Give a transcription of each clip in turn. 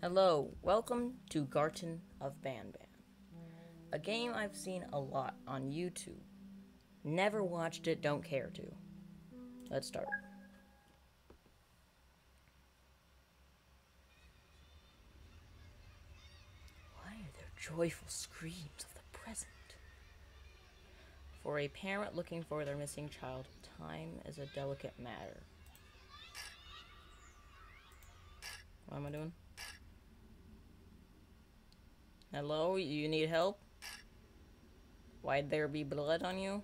Hello, welcome to Garten of Banban, a game I've seen a lot on YouTube. Never watched it, don't care to. Let's start. Why are there joyful screams of the present? For a parent looking for their missing child, time is a delicate matter. What am I doing? Hello, you need help? Why'd there be blood on you?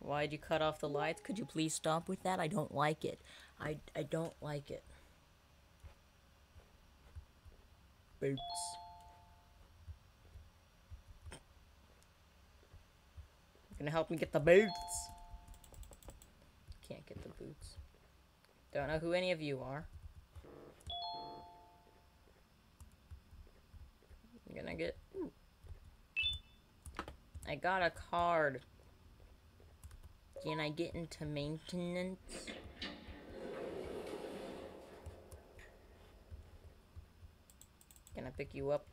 Why'd you cut off the lights? Could you please stop with that? I don't like it. I, I don't like it. Boots. Gonna help me get the boots. Can't get the boots. Don't know who any of you are. I'm gonna get. I got a card. Can I get into maintenance? Can I pick you up?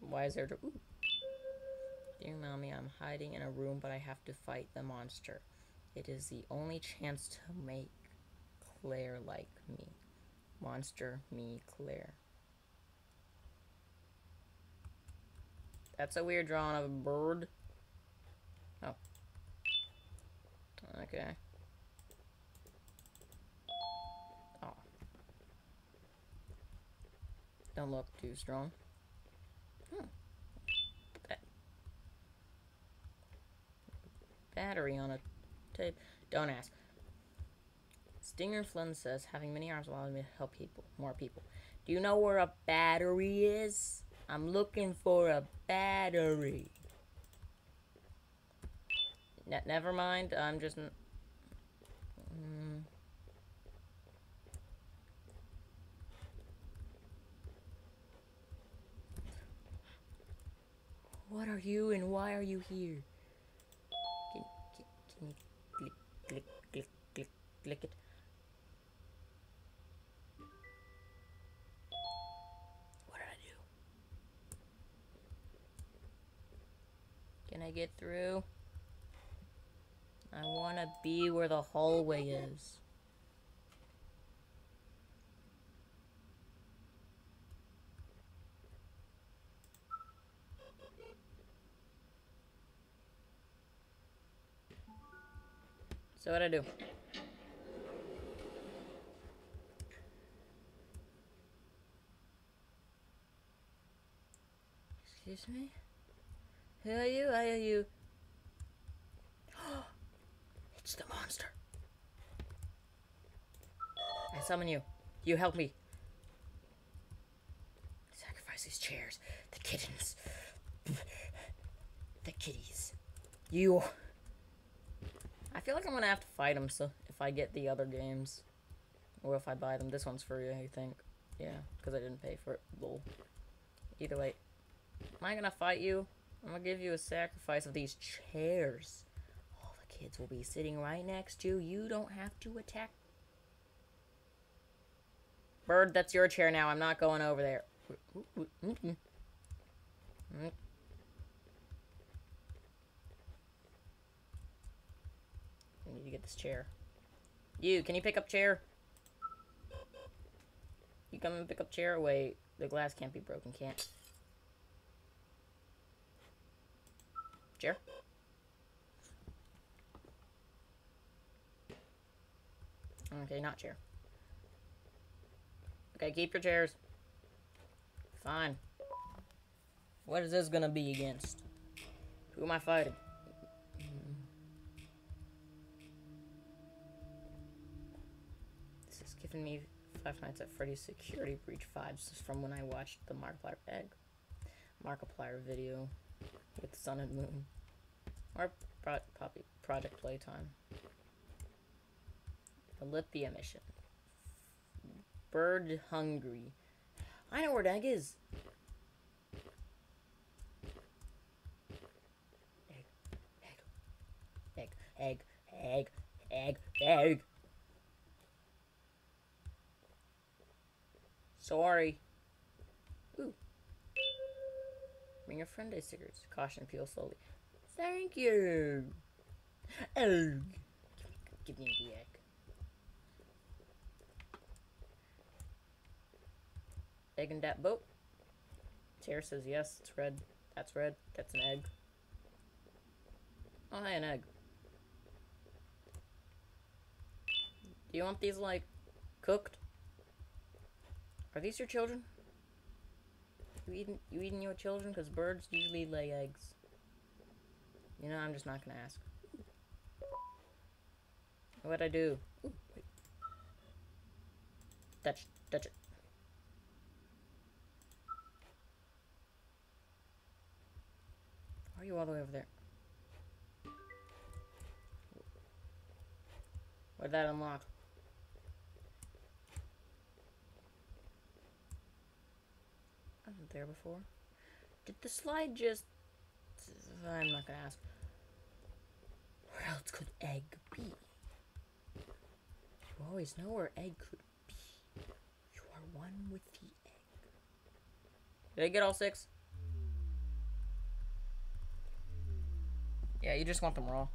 Why is there? Ooh. Dear mommy, I'm hiding in a room, but I have to fight the monster. It is the only chance to make Claire like me. Monster me Claire. That's a weird drawing of a bird. Oh. Okay. Oh. Don't look too strong. Hmm. Battery on a tape. Don't ask. Stinger Flynn says, having many arms allows me to help people, more people. Do you know where a battery is? I'm looking for a battery. Ne never mind. I'm just. Mm. What are you and why are you here? I get through? I want to be where the hallway is. So what I do? Excuse me? Who are you? Why are you? it's the monster. I summon you. You help me. Sacrifice these chairs. The kittens. The kitties. You. I feel like I'm gonna have to fight them so if I get the other games. Or if I buy them. This one's free, I think. Yeah, because I didn't pay for it. Lol. Either way. Am I gonna fight you? I'm gonna give you a sacrifice of these chairs. All the kids will be sitting right next to you. You don't have to attack. Bird, that's your chair now. I'm not going over there. I need to get this chair. You, can you pick up chair? You come and pick up chair? Wait, the glass can't be broken, can't. Chair. Okay, not chair. Okay, keep your chairs. Fine. What is this gonna be against? Who am I fighting? This is giving me Five Nights at Freddy's Security Breach vibes from when I watched the Markiplier egg Markiplier video with Sun and Moon. Or pro Poppy Project Playtime. Olympia mission. Bird hungry. I know where egg is. Egg, egg, egg, egg, egg, egg. Sorry. Ooh. Bring your friend a stickers. Caution, peel slowly. Thank you. Oh. Give me the egg. Egg in that boat. Tara says yes, it's red. That's red. That's an egg. Oh, hey, an egg. Do you want these, like, cooked? Are these your children? You eating, you eating your children? Because birds usually lay eggs. You know, I'm just not gonna ask. What'd I do? Ooh, wait. Touch, touch it. Why are you all the way over there? What'd that unlock? I wasn't there before. Did the slide just... I'm not gonna ask. Where else could egg be? You always know where egg could be. You are one with the egg. Did I get all six? Yeah, you just want them raw.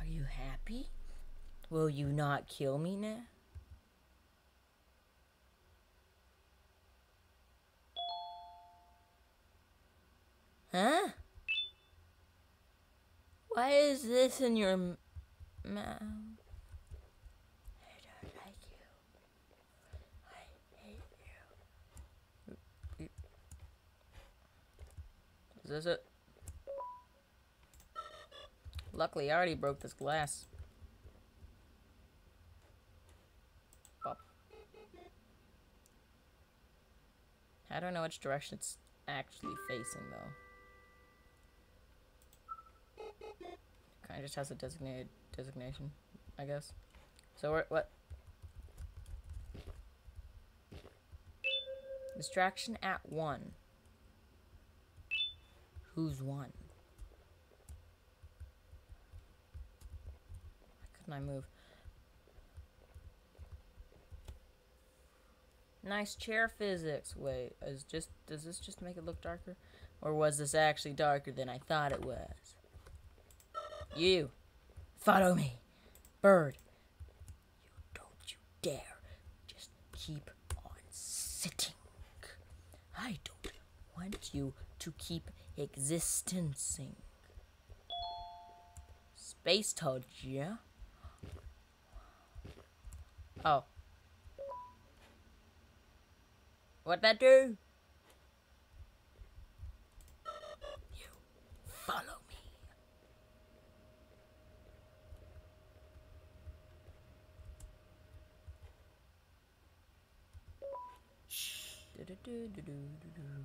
Are you happy? Will you not kill me now? Huh? Why is this in your mouth? I don't like you. I hate you. Is this it? Luckily, I already broke this glass. Pop. I don't know which direction it's actually facing, though. Kind of just has a designated designation, I guess. So we're, what? Distraction at one. Who's one? Why couldn't I move? Nice chair physics. Wait, is just does this just make it look darker? Or was this actually darker than I thought it was? You, follow me. Bird, you don't you dare. Just keep on sitting. I don't want you to keep existencing. Space toad, yeah? Oh. What'd that do? Shh. Do-do-do-do-do-do-do.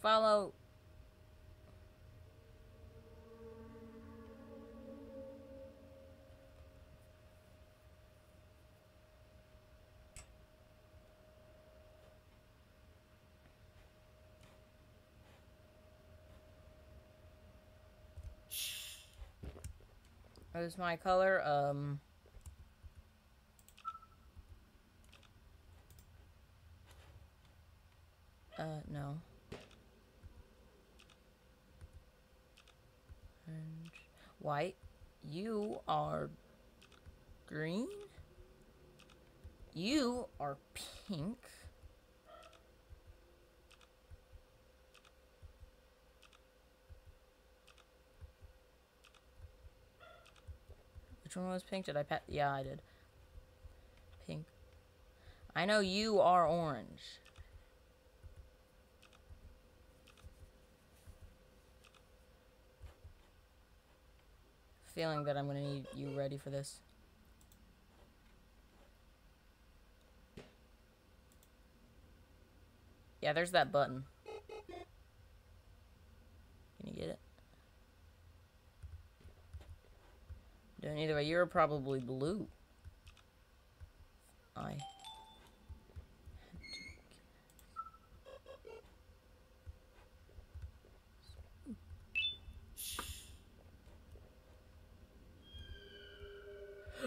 Follow. What is my color? Um. Uh, no. And white. You are green. You are pink. Which one was pink? Did I pat? Yeah, I did. Pink. I know you are orange. Feeling that I'm gonna need you ready for this. Yeah, there's that button. Can you get it? Doing either way, you're probably blue.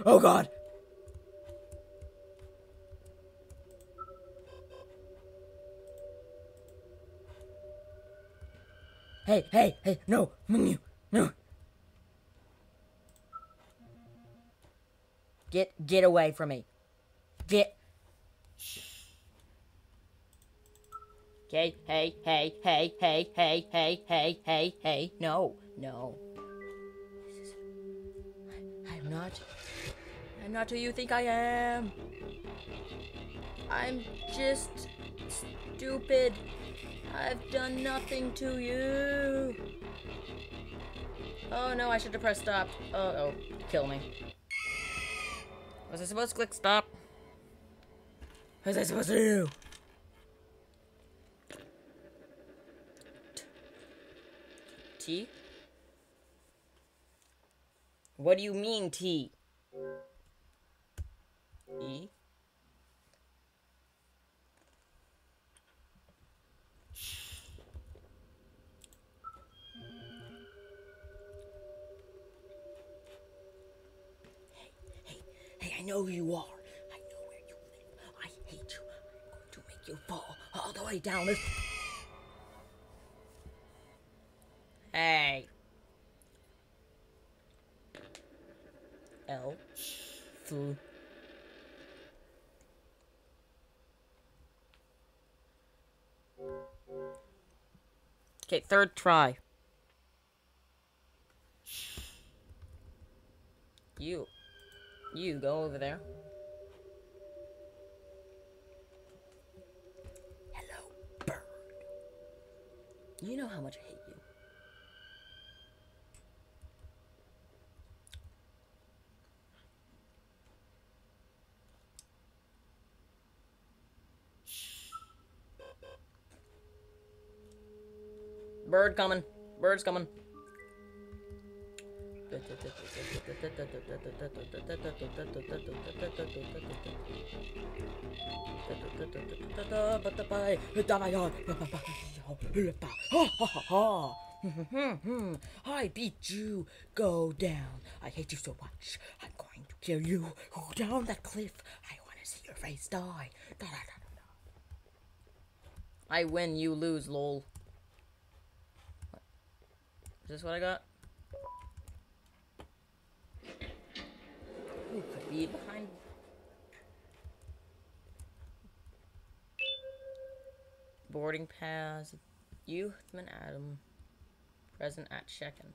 Oh god. Hey, hey, hey, no, no, no. Get, get away from me. Get. Okay, hey, hey, hey, hey, hey, hey, hey, hey, hey, no, no. Is, I, I'm not, I'm not who you think I am. I'm just stupid. I've done nothing to you. Oh no, I should have pressed stop. Oh, oh, kill me. Was I supposed to click stop? What was I supposed to do? T? What do you mean T? E? Hey, hey, hey, I know who you are. I know where you live. I hate you. I'm going to make you fall all the way down this. Third try. You. You go over there. Hello, bird. You know how much I hate Bird coming. Bird's coming. I beat you. Go down. I hate you so much. I'm going to kill you. Go down that cliff. I want to see your face die. I win, you lose, lol. Is this what I got? Ooh, could be behind. Boarding pass. Youthman Adam. Present at check-in.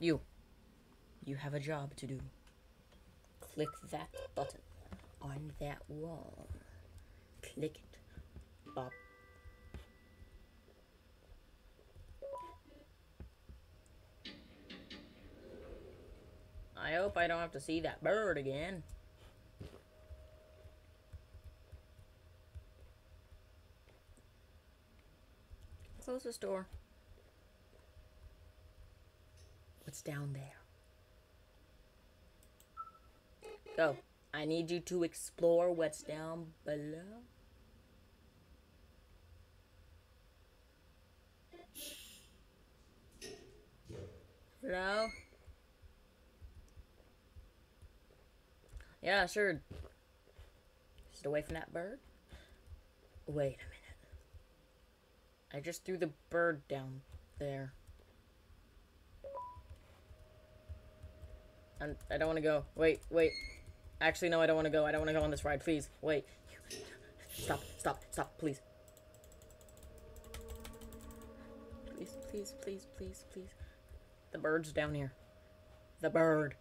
You. You have a job to do. Click that button on that wall. Click it. Bop. I hope I don't have to see that bird again. Close this door. What's down there? Go. I need you to explore what's down below. Hello? Yeah, sure. Just away from that bird. Wait a minute. I just threw the bird down there. I'm, I don't want to go. Wait, wait. Actually, no, I don't want to go. I don't want to go on this ride. Please, wait. Stop, stop, stop, please. Please, please, please, please, please. The bird's down here. The bird.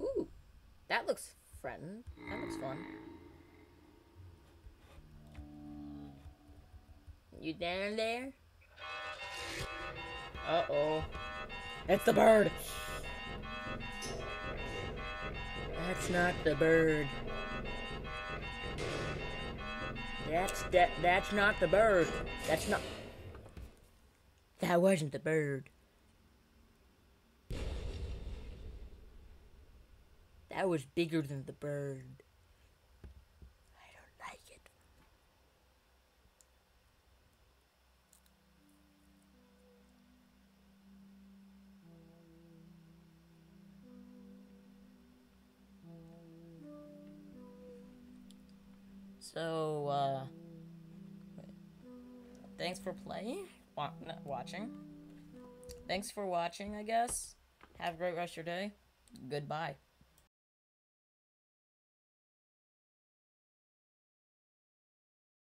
Ooh, that looks fun. That looks fun. You down there? Uh-oh. It's the bird! That's not the bird. That's that that's not the bird. That's not That wasn't the bird. That was bigger than the bird. So, uh, thanks for playing, wa- watching. Thanks for watching, I guess. Have a great rest of your day. Goodbye.